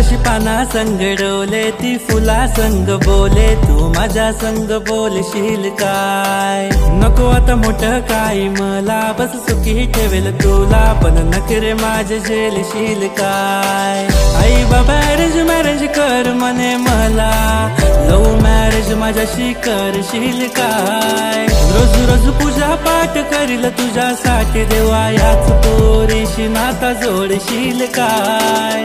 कशी पाना संग डोले ती फुला संग बोले तू माझ्या संग बोलशील काय? नको आता मोठं काय मला बस सुखी ठेवेल तुला पण नकरे माझे झेलशील काय? आई बाबा अरेंज मॅरेज कर म्हणे मला लव मॅरेज माझ्याशी करशील काय? रोज रोज पूजा पाठ करील तुझ्यासाठी देवा याच पोरीशी नाता जोडशील काय?